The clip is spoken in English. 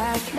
back.